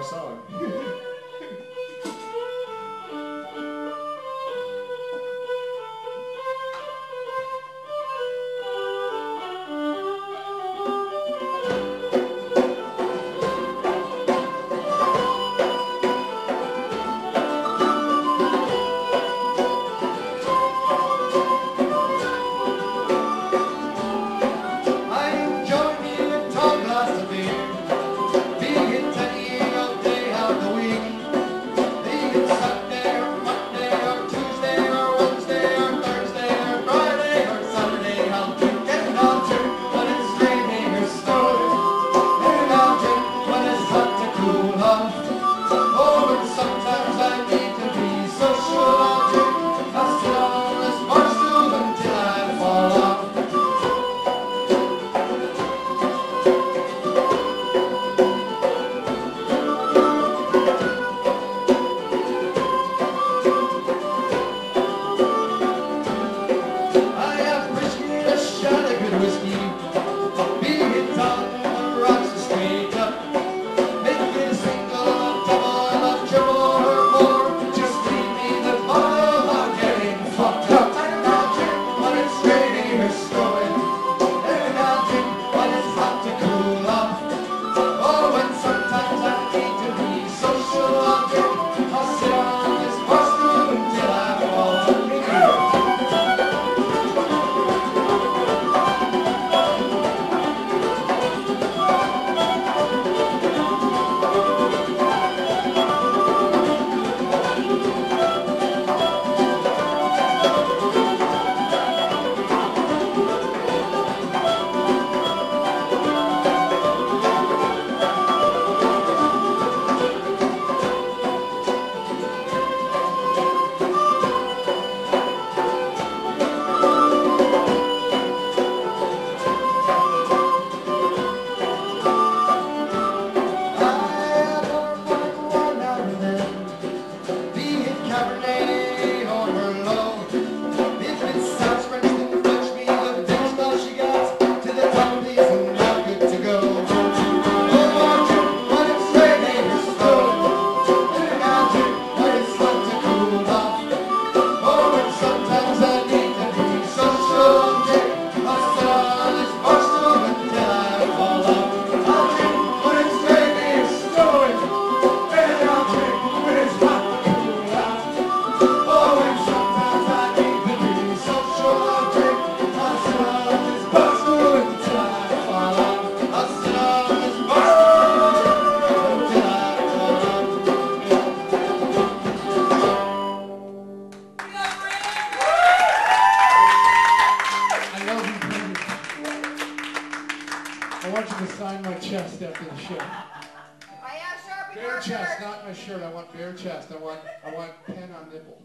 love song. sign my chest after the show. I Sharpie Bare chest, not my shirt. I want bare chest. I want I want pen on nipple.